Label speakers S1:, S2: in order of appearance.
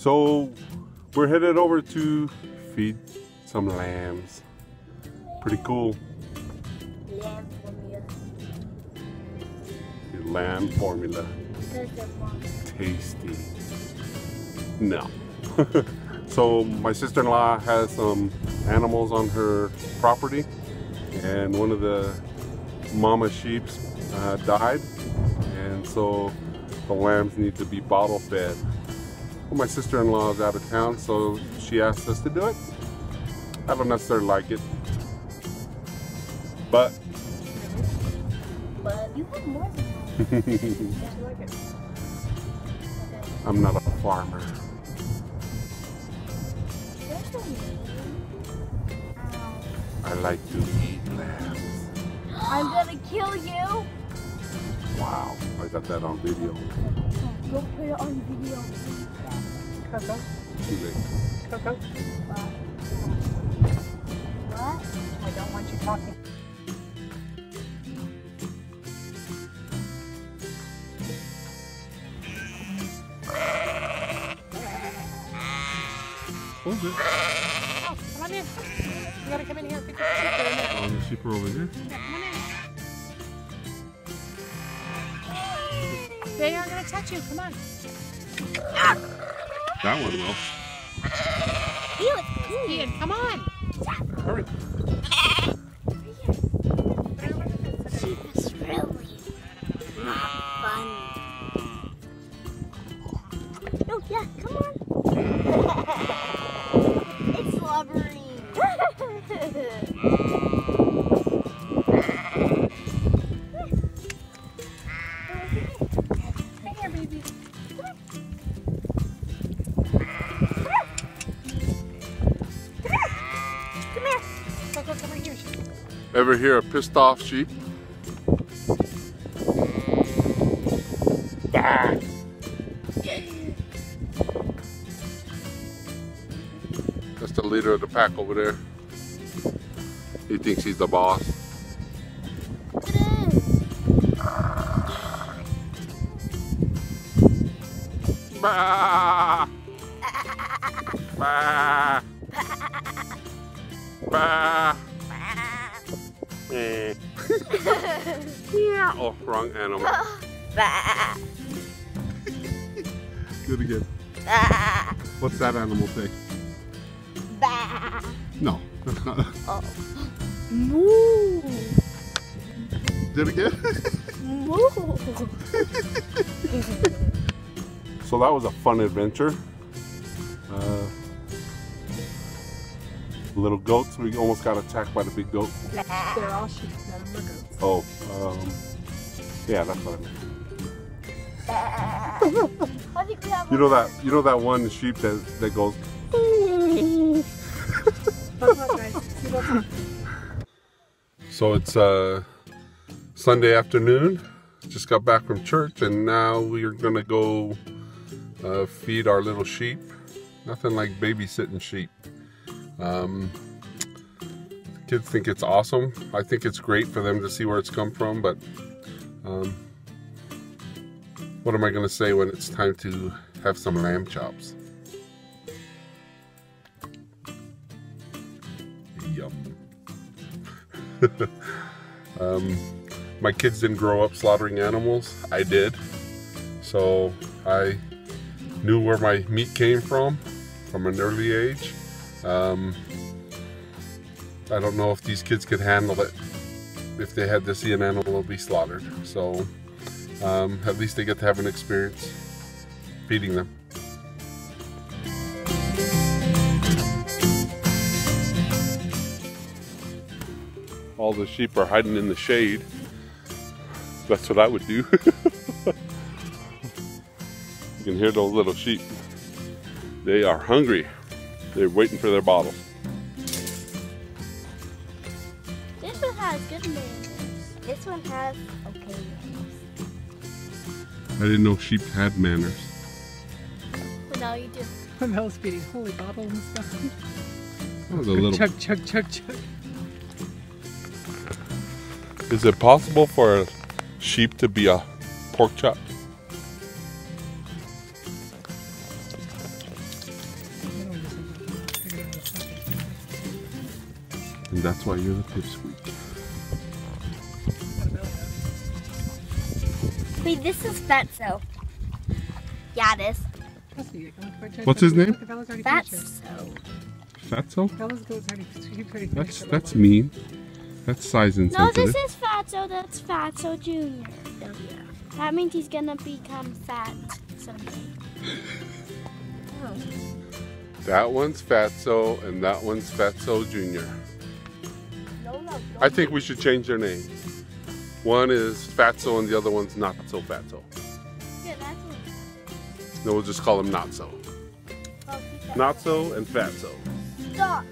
S1: So we're headed over to feed some lambs. Pretty cool.
S2: Lamb formula.
S1: Lamb formula. Tasty. No. so my sister-in-law has some animals on her property and one of the mama sheeps uh, died and so the lambs need to be bottle fed. Well, my sister-in-law is out of town so she asked us to do it. I don't necessarily like it but
S2: But you had more than that.
S3: Did you like it?
S1: I'm not a farmer.
S2: There's no name. Ow.
S1: I like to eat lambs.
S2: I'm gonna kill you.
S1: Wow, I got that on video.
S2: Don't put it on video.
S3: Coco?
S1: Too late.
S3: Coco?
S2: What?
S3: I don't want you talking.
S1: Hold it.
S3: Oh, come on in. You gotta come in here pick up the sheep.
S1: On the sheep are over here.
S3: Yeah, come on in. They aren't gonna touch you. Come on. Ah!
S1: That one will.
S2: Ew, it's pee.
S3: Ian, come on.
S1: Hurry.
S2: Sheep is really fun. No, yeah, come on. it's slobbering.
S3: Mm.
S1: Ever hear a pissed off sheep? Mm. Bah. That's the leader of the pack over there. He thinks he's the boss. Bah. Bah. Bah. Eh. yeah. Oh, wrong animal.
S2: Bah.
S1: Do it again. What's that animal say?
S2: Bah.
S1: No, that's not.
S2: Oh. Moo.
S1: Do it again.
S2: Moo.
S1: so that was a fun adventure. Uh, little goats. We almost got attacked by the big goat.
S3: They're all sheep. None of them are goats.
S1: Oh, um, yeah, that's what I meant.
S2: I think we have
S1: You know that you know that one sheep that that goes.
S3: Don't talk, guys. See, don't talk.
S1: So it's uh, Sunday afternoon. Just got back from church, and now we are gonna go uh, feed our little sheep. Nothing like babysitting sheep. Um, kids think it's awesome. I think it's great for them to see where it's come from, but um, what am I gonna say when it's time to have some lamb chops? Yum. um, my kids didn't grow up slaughtering animals. I did. So I knew where my meat came from from an early age. Um, I don't know if these kids could handle it if they had to see an animal be slaughtered. So um, at least they get to have an experience feeding them. All the sheep are hiding in the shade. That's what I would do. you can hear those little sheep. They are hungry. They're waiting for their bottle.
S2: This one has good manners. This one has okay manners.
S1: I didn't know sheep had manners.
S2: Well, now you do.
S3: When Mel's feeding holy bottle and stuff.
S1: That was a little.
S3: Chug, chug, chug, chug.
S1: Is it possible for a sheep to be a pork chop? And that's why you're the pipsqueak.
S4: Wait, this is Fatso. Yeah, it is.
S1: What's his name?
S3: Bella's already finished hers.
S4: Fatso.
S1: Fatso?
S3: Bella's goat's already, she's already
S1: That's that's mean. That's size
S4: No, this is Fatso. That's Fatso Junior. That means he's gonna become fat someday.
S1: That one's Fatso and that one's Fatso Junior. I think we should change their name. One is Fatso and the other one's not so Fatso.
S4: Yeah, that's.
S1: No, we'll just call them Not So.
S4: Oh, got-
S1: Not So and Fatso.
S4: Stop.